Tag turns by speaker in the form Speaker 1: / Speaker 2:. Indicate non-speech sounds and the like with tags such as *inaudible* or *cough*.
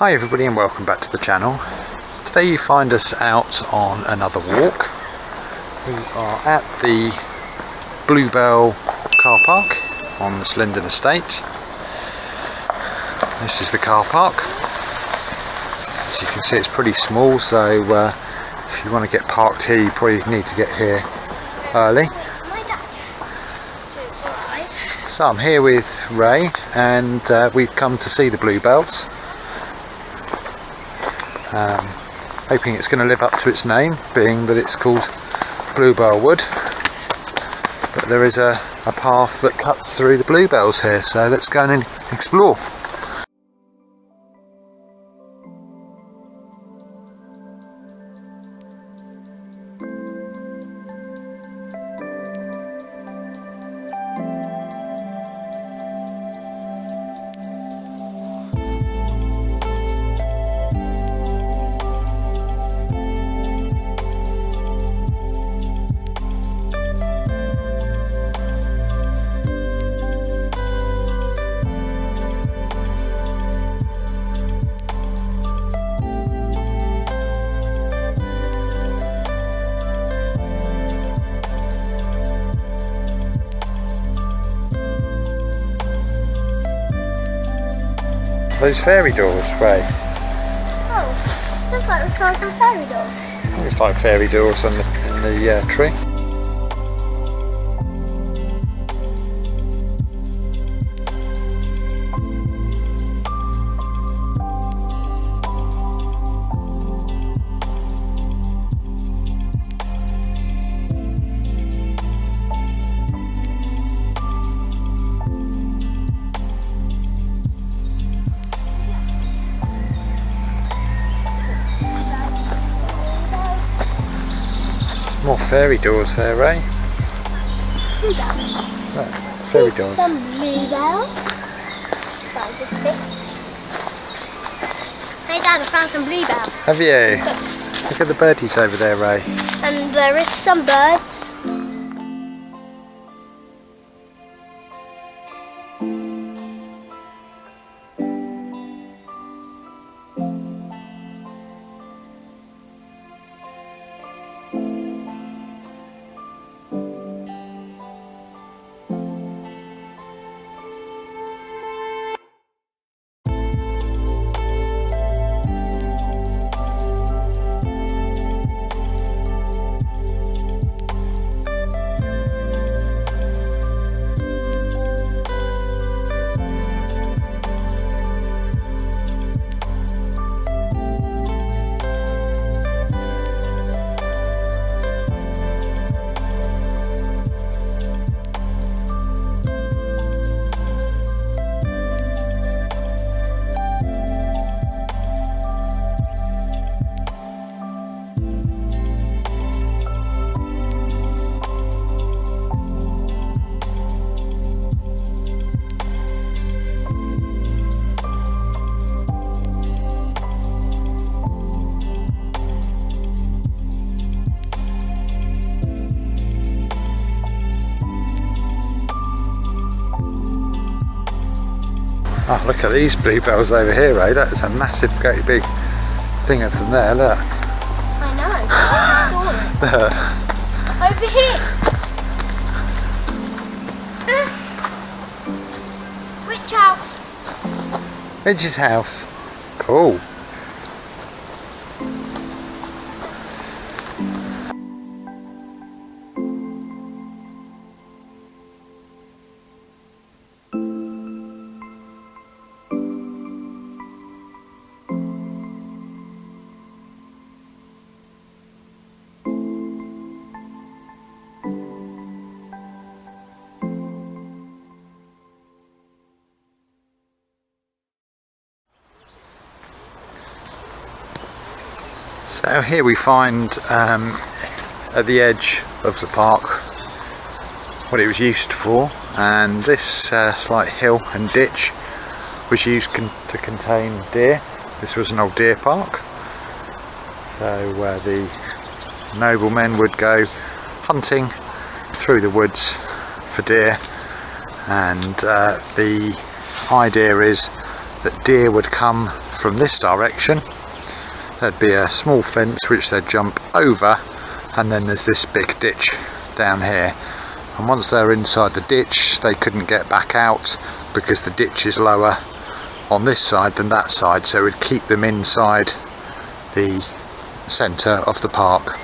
Speaker 1: Hi everybody and welcome back to the channel. Today you find us out on another walk. We are at the Bluebell car park on the Slindon Estate. This is the car park. As you can see it's pretty small so uh, if you want to get parked here you probably need to get here early. So I'm here with Ray and uh, we've come to see the Bluebells. Um, hoping it's going to live up to its name, being that it's called Bluebell Wood. But there is a, a path that cuts through the bluebells here, so let's go and explore. Those fairy doors, Ray.
Speaker 2: Oh, looks like some fairy doors.
Speaker 1: Looks like fairy doors on the, in the uh, tree. More fairy doors there,
Speaker 2: eh? does?
Speaker 1: Look, fairy doors.
Speaker 2: Some bluebells. That I just picked. Hey Dad, I found some bluebells.
Speaker 1: Have you? Look at the birdies over there, Ray.
Speaker 2: And there is some birds.
Speaker 1: Oh, look at these bluebells over here, Ray. That's a massive, great big thing of them there. Look.
Speaker 2: I know. I. *laughs* Over here. Uh, Which house?
Speaker 1: Ridge's house. Cool. So here we find um, at the edge of the park what it was used for and this uh, slight hill and ditch was used con to contain deer. This was an old deer park so uh, the noblemen would go hunting through the woods for deer and uh, the idea is that deer would come from this direction. There'd be a small fence which they'd jump over and then there's this big ditch down here and once they're inside the ditch they couldn't get back out because the ditch is lower on this side than that side so it would keep them inside the centre of the park.